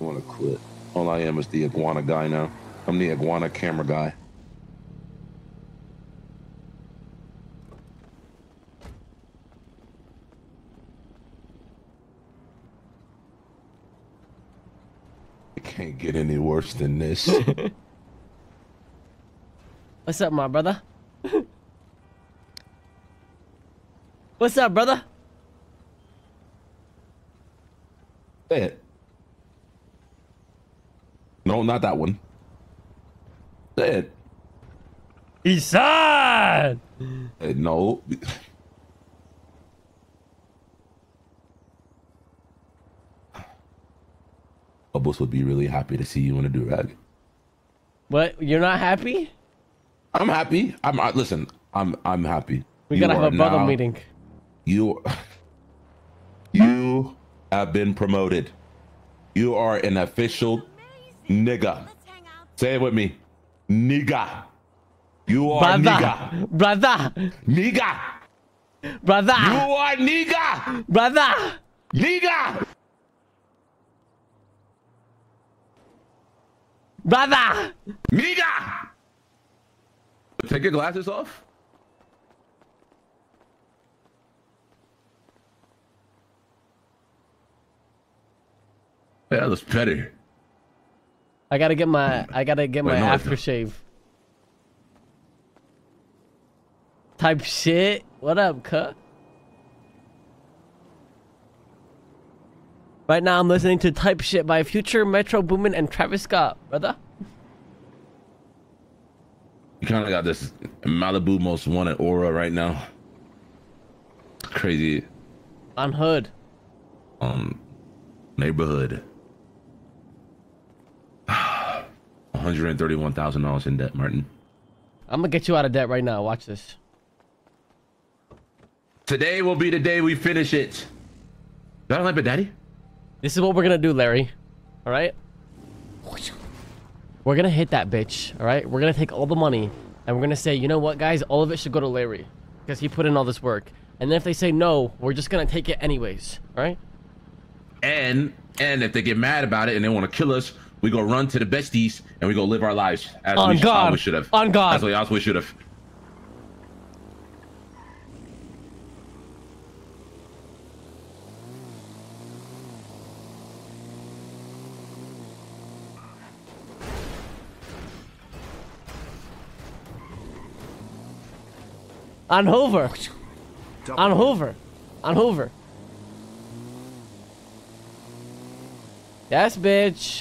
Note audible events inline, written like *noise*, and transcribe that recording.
I want to quit. All I am is the iguana guy now. I'm the iguana camera guy. It can't get any worse than this. *laughs* What's up, my brother? *laughs* What's up, brother? Say it. No, not that one. He's sad. Uh, no. *sighs* Bubbles would be really happy to see you in a durag. What? You're not happy? I'm happy. I'm I, listen. I'm I'm happy. We You gotta have a brother now- meeting. You *sighs* you have been promoted. You are an official nigga. Say it with me. Nigga. You are Brother, nigga. brother, Nigga. brother, You are nigga. brother. Nigga. Brother! Nigga. Take your glasses off. Yeah, that's better. I gotta get my I gotta get Wait, my no, aftershave. Type shit. What up, cut? Right now I'm listening to Type Shit by Future, Metro Boomin, and Travis Scott, brother. You kind of got this Malibu most wanted aura right now. Crazy On Hood. um neighborhood. One hundred and thirty-one thousand dollars in debt, Martin. I'm gonna get you out of debt right now. Watch this. Today will be the day we finish it. That like it, Daddy? This is what we're gonna do, Larry. Alright? We're gonna hit that bitch, alright? We're gonna take all the money and we're gonna say, you know what, guys? All of it should go to Larry. Because he put in all this work. And then if they say no, we're just gonna take it anyways, alright? And and if they get mad about it and they want to kill us, we go run to the besties and we go live our lives as On we sh- God. always should have. On God. As we, as we should have. On Hoover. On Hoover. On Hoover. Yes, bitch.